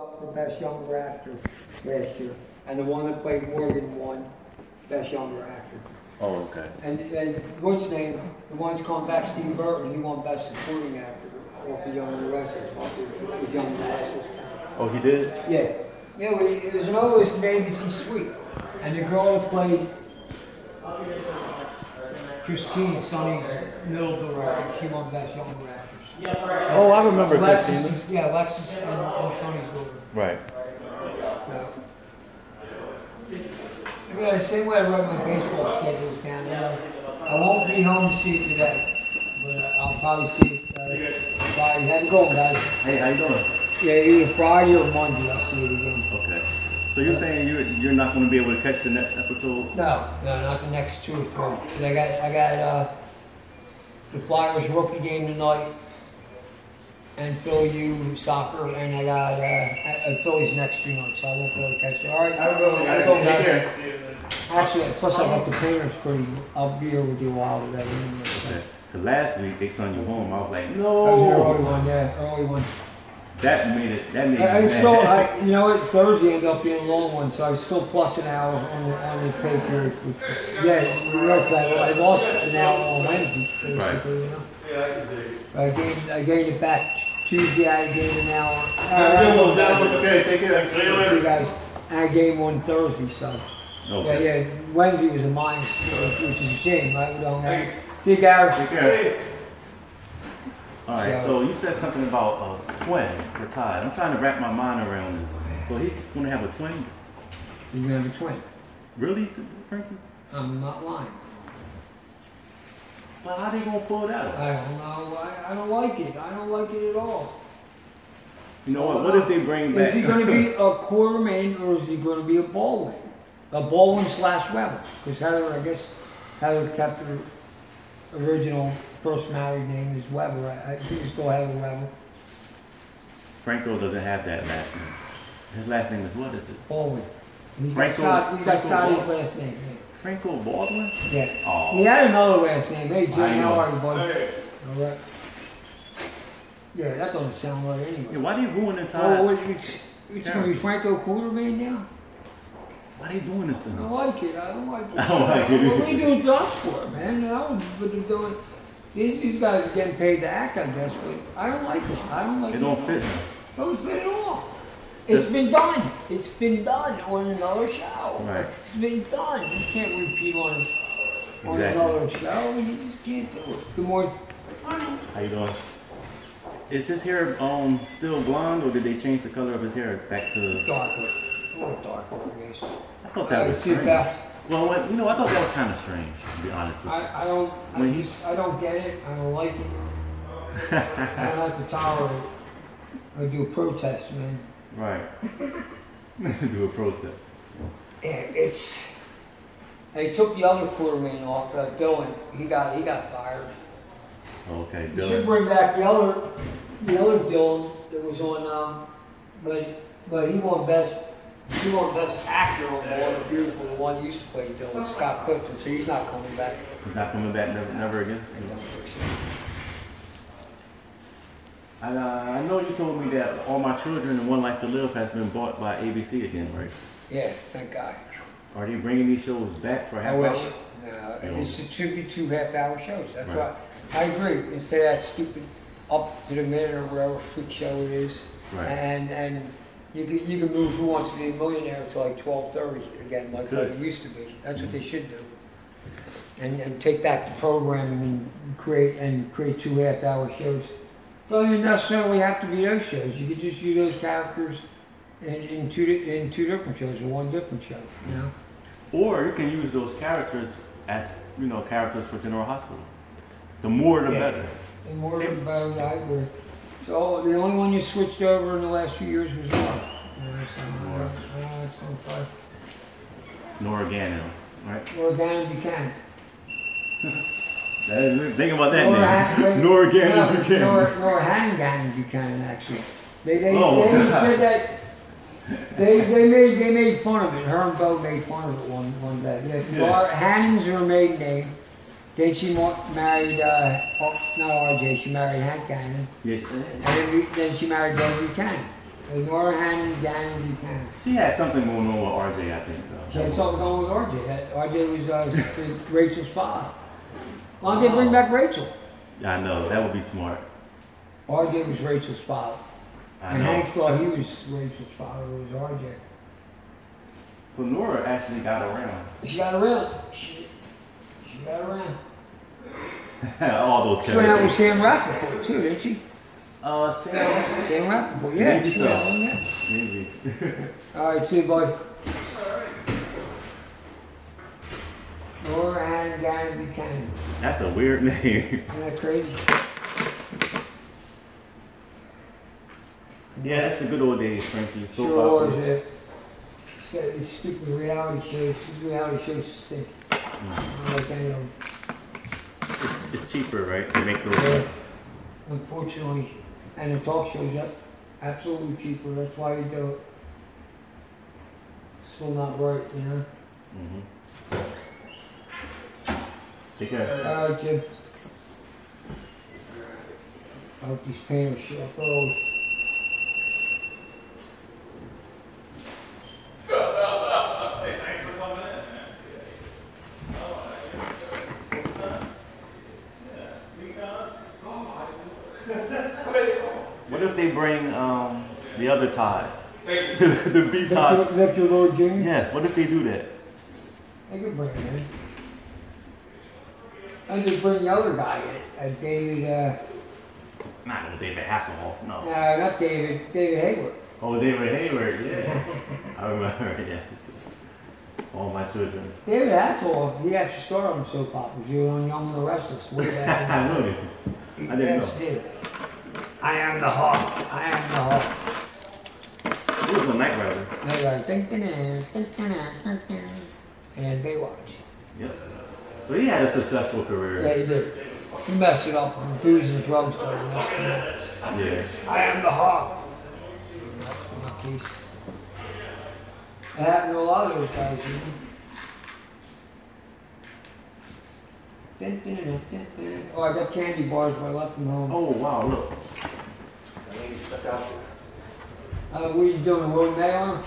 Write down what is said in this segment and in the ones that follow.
Up for best younger actor last year, and the one that played Morgan won best younger actor. Oh, okay. And, and what's name? The one's come back, Steve Burton. He won best supporting actor off the Young and the Restless. Off the, the Young and the Restless. Oh, he did? Yeah, yeah. Well, it was an always ABC suite, and the girl who played Christine Sonny's middle daughter, she won best younger actress. Oh, I remember Alexis, Christina. is- yeah, Alexis and, and Sonny's daughter. Right. Yeah, the same way I wrote my baseball schedules down there. I won't be home to see it today, but I'll probably see it uh, Friday. How's it going, guys? Hey, how you doing? Yeah, either Friday or Monday I'll see it again. Okay. So you're saying you're you're not going to be able to catch the next episode? No, no, not the next two or three. 'Cause I got, I got uh, the Flyers rookie game tonight, and Philly U soccer, and I got uh, uh, Philly's next two nights, so I won't be able to catch it. All right, Have a good one, guys. Go, Take guys. care. Actually, plus I got the painters pretty. I'll be here with you a while with that. anyway, so. Okay. 'Cause last week they sent you home. I was like, no. That was the early one, yeah, early one. That made it. That made me I, I still, I, you know what, Thursday ended up being a long one, so I was still plus an hour on the, on the pay period. Yeah, we worked that, I lost an hour on Wednesday, basically, you know. I gained, I gained it back Tuesday, I gained an hour. Uh, Okay, take care. See you guys, and I gained one Thursday, so. Yeah, Okay. yeah, Wednesday was a minus, which is a shame, right? We don't have, see you, Gary. Take care. All right. So you said something about a twin for Todd. I'm trying to wrap my mind around this. So he's going to have a twin. You're gonna have a twin. Really, Frankie? I'm not lying. Well, how they gonna pull it out? I don't know. I, I don't like it. I don't like it at all. You know what? What if they bring back? Is he going to be a Quartermaine or is he going to be a Baldwin? A Baldwin slash Webber? Because Heather, I guess, Heather kept her original first married name is Webber. I, I think it's still Heather Webber. Franco doesn't have that last name. His last name is what is it? Baldwin. He's Franco- got, Scott, he's got Franco Scotty's last name. Franco Baldwin? Yeah. Oh. yeah. Oh. He had another last name. Hey, Jim, I know. how are you, buddy? All right. Yeah, that doesn't sound right anyway. Yeah, why they ruining Oh, Todd? it's, it's, it's going to be Franco Quartermaine now? Why are they doing this to I don't like it. I don't like it. I don't like it. What are you doing jobs for, man? I was what they're doing. These, these guys are getting paid to act, I guess, but I don't like it. I don't like It it. don't at fit. all. Don't fit at all. It's been done. It's been done on another show. Right. It's been done. You can't repeat on on Exactly. another show. You just can't do it. Good morning. How you doing? Is his hair um still blonde or did they change the color of his hair back to? Darker. A little darker, I guess. I thought that I was see strange. Well, what, you know, I thought that was kind of strange to be honest with you. I, I don't, I When he- just, I don't get it, I don't like it. I don't have to tolerate. I do a protest, man. Right. Do a protest. It's, they took the other Quartermaine off, uh, Dillon, he got, he got fired. Okay, You should bring back the other, the other Dillon that was on, um, but, but he won best, he won best actor on Bold and Beautiful, the one used to play Dillon, Scott Clifton, so he's not coming back. He's not coming back never, never again. I don't think so. I, uh, I know you told me that All My Children and One Life to Live has been bought by ABC again, right? Yeah, thank God. Are they bringing these shows back for half wish. hour? No, it's, it should be two half-hour shows. That's Right. right. I agree. Instead of that stupid up to the minute or whatever freak show it is, Right. and and you can you can move Who Wants to Be a Millionaire to like twelve thirty again, like, like it used to be. That's what they should do. And and take back the programming and create and create two half-hour shows. Doesn't necessarily have to be those shows. You could just use those characters in, in two in two different shows or one different show. You know. Or you can use those characters as, you know, characters for General Hospital. The more the Yeah. better. The more about I agree. So the only one you switched over in the last few years was Nora. Nora. uh, it's on fire. Nora Gannon, right? Or Gannon Buchanan. Think about that Nora name. Han- Nora no, Gannon it's Buchanan. Nora, Nora Han Gannon Buchanan, actually. They, they, Oh, they said that. They, they made they made fun of it. Her and Bo made fun of it one one day. Yes, Yeah. Hanen's her maiden name. Then she married uh, oh, not RJ. She married Hank Gannon. Yes. And then, then she married Dave Buchanan. Nora Hannon, Gannon Buchanan. She had something going on with RJ, I think. She had something going with RJ. That- RJ was uh, Rachel's father. Why don't they bring back Rachel? Yeah, I know. That would be smart. RJ was Rachel's father. I and know. Hank thought he was Rachel's father, it was RJ. So Nora actually got around. She got around. She, she got around. All those characters. She went out with characters. Sam Rappaport too, didn't she? Uh, Sam, Sam Rappaport, yeah. Maybe she so. went out maybe. All right, see you, bud. Hanen, Gannon Buchanan. That's a weird name. Isn't that crazy? yeah, that's the good old days, Frankie. Soap Sure is. uh, These stupid reality shows, these reality shows stink. Don't like any of them. It's, it's cheaper, right? To make Yeah. those. Unfortunately, and the talk shows up absolutely cheaper. That's why they do it. Still not right, you know. Mm-hmm. Take care. All right, Jim. I hope these painters show up early. What if they bring um, the other tie? the, the beef Todd. Victor Lord Jr. Yes, what if they do that? They could bring him in. And just bring the other guy in, uh, David. Uh, Not no David Hasselhoff, no. no, not David. David Hayward. Oh, David Hayward, yeah. I remember, yeah. All my children. David Hasselhoff, he actually started on soap operas. He was on Young and the Restless. Way back in the really? I didn't Yes, know. did. I am the hawk. I am the hawk. He was a Knight Rider. They like ding ding ding ding ding ding ding. And Baywatch. Yep. So he had a successful career. Yeah, career. he did. He messed it up when booze and drugs started. messing it up. Yeah. I am the hawk. My case. It happened to a lot of those guys. You know? Oh, I got candy bars, but I left them home. Oh, wow, look. Uh, what are you doing, Will May on?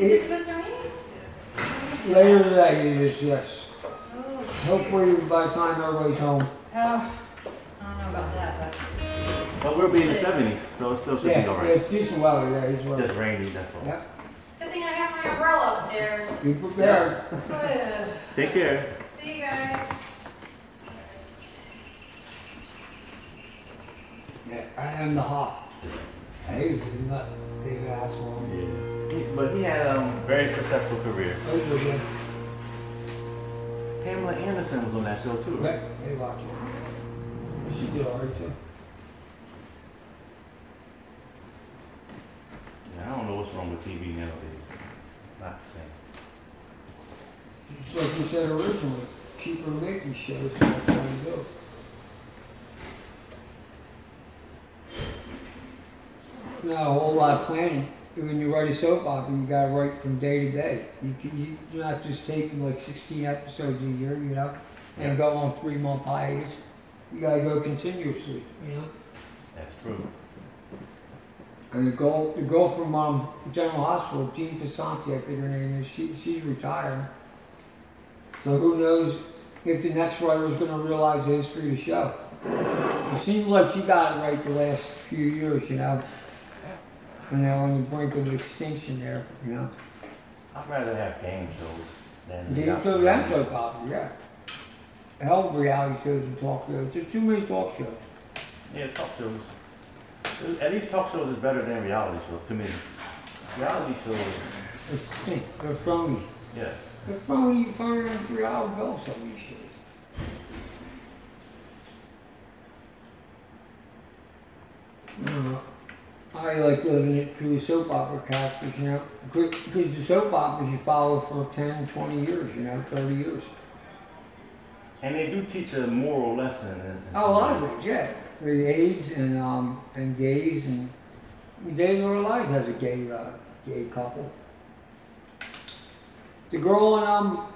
Is it supposed to rain? Later today it is, yes. Oh, Hopefully by the time everybody's home. oh, I don't know about that, But we'll be in the 70s, so it still should Yeah, be all yeah, it's decent weather, yeah, it's weather. Just rainy, that's all. Yeah, but good thing I got my umbrella upstairs. be prepared. Good. Take care. See you guys. Yeah, I am the hawk. Hey, this is not David Aswell. Yeah. But he had a um, very successful career. Good. Pamela Anderson was on that show too. They watch it. She did alright too. Yeah, I don't know what's wrong with TV nowadays. Not the same. Just like you said originally, cheaper making shows than that's how you do. Not a whole lot of planning. When you write a soap opera, you gotta write from day to day. You, can- you're not just taking like 16 episodes a year, you know, and go on three month hiatus. You gotta go continuously, you know. That's true. And the girl, the girl from um, General Hospital, Jean Passanante, I think her name is, she, she's retired. So who knows if the next writer is going to realize the history of the show. It seems like she got it right the last few years, you know. And they're on the brink of extinction there, you know. I'd rather have game shows than. Game shows and soap opera, yeah. A hell of reality shows and talk shows. There's too many talk shows. Yeah, talk shows. At least talk shows is better than reality shows to me. Reality shows, It's stink. They're phony. yes. They're phony, phony and three hour some of these shows. Uh, I like living it through the soap opera characters, you know, because the soap operas you follow for 10, 20 years, you know, 30 years. And they do teach a moral lesson. in- Oh, a lot of it, yeah. The AIDS and um and gays and Days of Our Lives has a gay uh, gay couple. The girl in um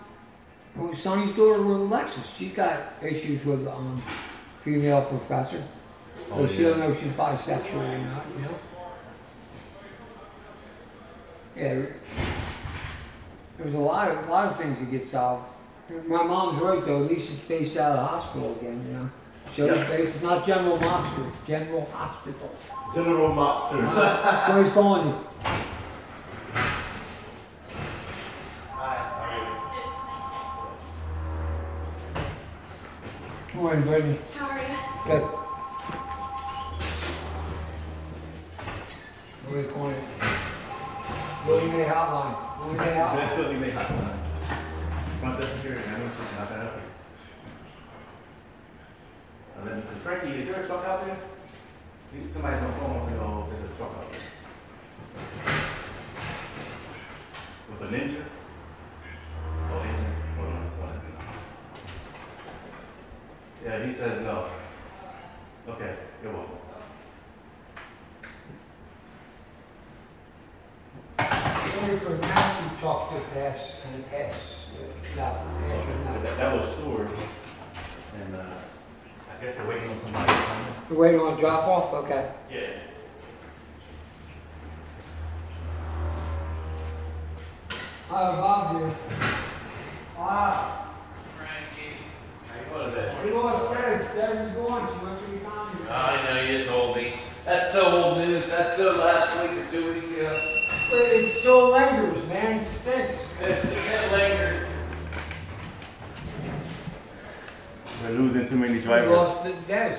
Sonny's daughter with Alexis, she's got issues with um female professor. Oh, So Oh, she don't know if she's bisexual or not, you know? Yeah. There's a lot of a lot of things to get solved. My mom's right though, at least it's based out of the hospital again, you know. So Yeah. it's it's not General Mobster, it's General Hospital. General Mobsters. So he's calling you. Good morning, Brittany. How are you? Good. What are you calling it? Mae Hotline. Willie Mae Hotline. Definitely make hotline. Front desk security, I need something out there. And then said, Frankie, is there a truck out there? He- Somebody's on the phone, you know, there's a truck out there. With a ninja? Oh, ninja? Hold on, that's Yeah, he says no. Okay, you're welcome. Only for now, you talk to pass and pass. No, pass or no. That, that was Stewart. And, uh, I guess they're waiting on somebody to come in. You're waiting on drop off? Okay. Yeah. Hi, Bob here. Ah, What is that? we lost Des. Des is gone. She went to the economy. I know you told me. That's so old news. That's so last week or two weeks ago. But it still lingers, man. It stinks. It's it lingers. We're losing too many We drivers. lost the Des.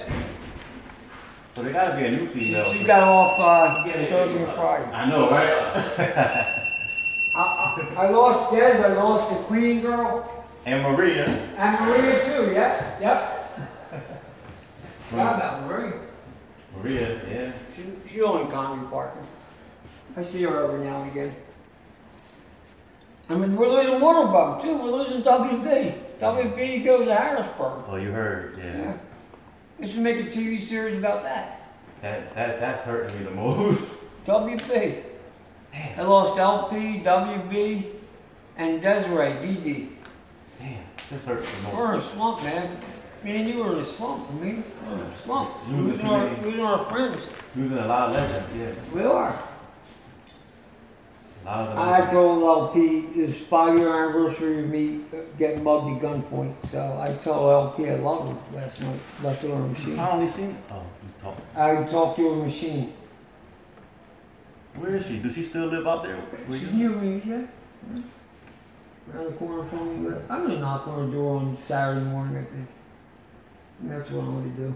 So they gotta be a new feed though. She got off uh, Thursday and Friday. I know, right? I, I, I lost Des. I lost the Queen girl. And Maria. And Maria too. Yep. Yep. Forgot about Maria. Maria, yeah. She, she only economy partner. I see her every now and again. I mean, we're losing Waterbug too. We're losing WB. WB goes to Harrisburg. Oh, you heard, Yeah. yeah. They should make a TV series about that. That, that that's hurting me the most. WB. I lost LP, WB, and Desiree, DD. Damn, this hurts the most. We're in a slump, man. Me and you were in a slump. Mean, we're in a slump. Losing Losing our, losing our friends. Losing a lot of legends, yeah. We are. A lot of the I told LP it's five year anniversary of me uh, getting mugged at gunpoint. So I told LP I love her last night. Left it on a You machine. finally seen it? Oh, you talked. I talked to a machine. Where is she? Does she still live out there? Where She's near me, yeah. Yeah. Around the corner from me. But I'm gonna knock on her door on Saturday morning, I think. And that's what I'm gonna do.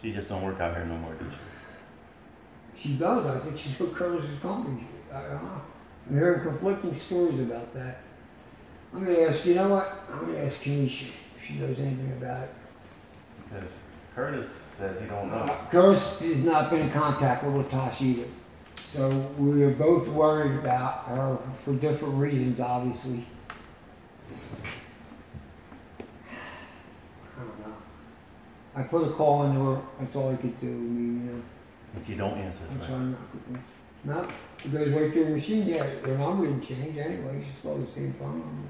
She just don't work out here no more, do she? She does. I think she's with Curtis's company. I don't know. I'm hearing conflicting stories about that. I'm gonna ask. You know what? I'm gonna ask Kenesha if she knows anything about it. Because Curtis says he don't know. Uh, Curtis has not been in contact with Latasha either. So we are both worried about her for different reasons, obviously. I don't know. I put a call into her. That's all I could do. I mean, you know, And you don't answer, I'm right? sorry, not. No, it goes right through the machine. Yeah, their number didn't change anyway. She's still the same phone number.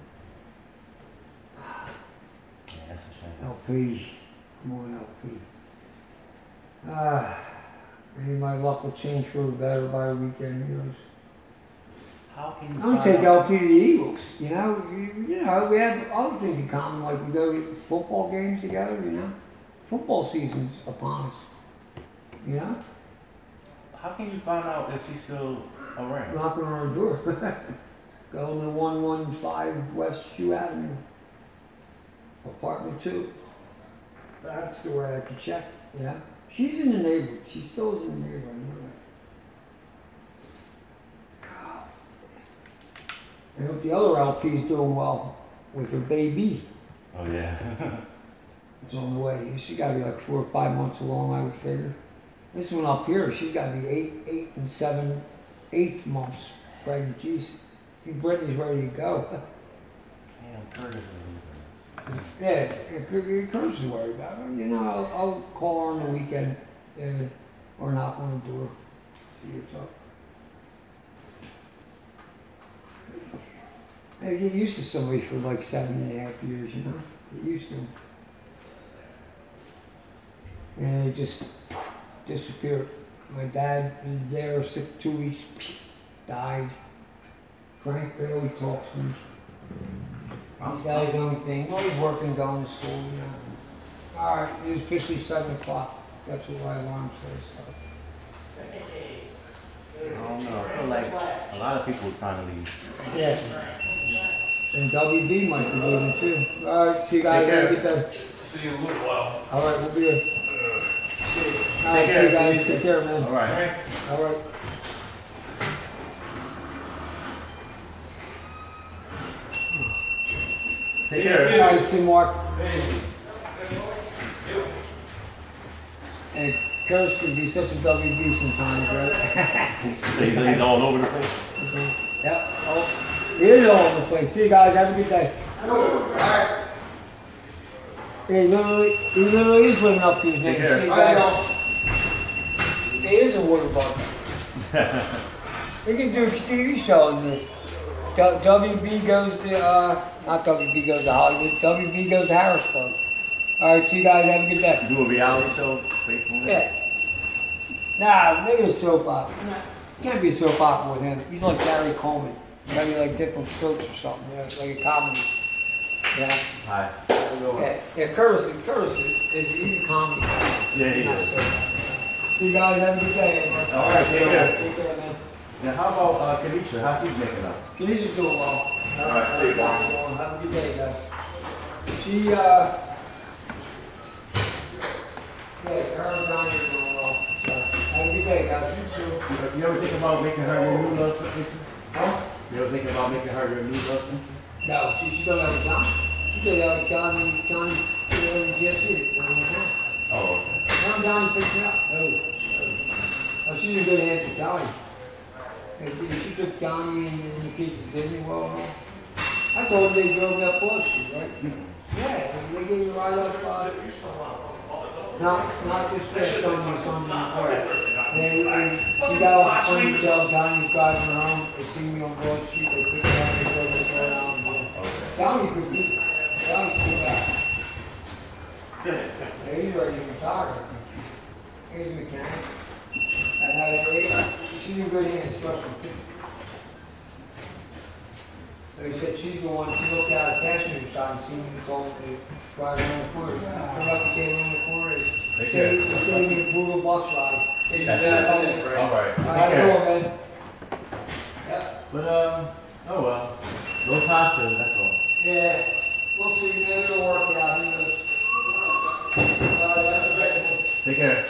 Yeah, that's a shame. LP. Come on, LP. Ah, maybe my luck will change for the better by the weekend, who knows. How can you I'm gonna find take out- LP to the Eagles. You know, you, you know, we have other things in common, like we go to football games together. You know, football season's upon us. You know, How can you find out if she's still around? knocking on her door. Going to one one five West Shoe Avenue, apartment two. That's the way I could check. yeah. she's in the neighborhood. She still is in the neighborhood. I hope the other LP is doing well with her baby. Oh yeah. It's on the way. She's got to be like four or five months along, I would figure. This one up here, she's got to be eight, eight and seven, eighth months pregnant. Jeez, I think Brittany's ready to go. Damn, Curtis is. Yeah, it could be Curtis is worried about her. You know, I'll, I'll call her on the weekend uh, or knock on the door. See what's up. They get used to somebody for like seven and a half years, you know? Get used to them. And they just disappeared. My dad was there six, two weeks, died. Frank barely talks to me. He's got his own thing. Well, he's working, going to school, you know. All right, it was officially seven o'clock. That's what my alarm says. I don't know. I feel like a lot of people are trying to leave. So. Yeah. And WB might be leaving too. All right, see you guys. Take care. Have a good day. See you in a little while. All right, we'll be here. Uh, All right, Take care. you guys. Take care, man. All right. All right. Take All care. right, see you, Mark. And Curtis can be such a WB sometimes, right? So he's, he's all over the place. Yep. Oh, he is all over the place. See you guys. Have a good day. He literally, he literally is living up to his name. Take care. See you guys. Is a water bug. We can do a TV show on this. WB goes to, uh, not WB goes to Hollywood, WB goes to Harrisburg. Alright, see you guys, have a good day. Do a reality show based on that. Yeah. Nah, nigga soap opera. Can't be a soap opera with him. He's like Gary Coleman. Maybe like different strokes or something, yeah, like a comedy. Yeah. Hi. Yeah, yeah Curtis, Curtis is, is he's a comedy. guy. Yeah, he Not is. Soap opera. See you guys, have a good day. everyone. All right, take care. Take care, man. Now, how about uh, Kenisha? How's she making up? Kenisha's doing well. All right, see you, guys. Have a good day, guys. She, uh, yeah, her and Johnny doing well. So, have a good day, guys. You too. You, ever think about making her your new love sister? Huh? You ever think about making her your new love sister? No, she, she don't have. She don't have Johnny, Johnny, you know, GFC. down in town. Oh, okay. Now Johnny picks it up. She's a good hand to Johnny. And she, she took Johnny and, and the kids to Disney World. and. I told them they drove Broad Street, right? Yeah, and they gave me right up, uh, not, not just that Sunday, Sunday before. And, and she got off the phone tell Johnny driving home. They see me on Broad Street, they picked me up, they drove me around. and- Johnny could be, Johnny's cool guy. Yeah, he's ready to retire. He's a mechanic. And uh, they, she's in good hands, trust me. So he said she's the one, she looked out of the passenger side and seen me going to drive around the corner. Come up and came around the corner. and Take Saved, care. saved me a brutal bus ride. Saved That's me it. a- All right. All Take right, care. cool, man. Yeah, But um, oh well. No pasta, that's all. yeah, we'll see, maybe it'll work out, who knows? All right, have a great one. Take care.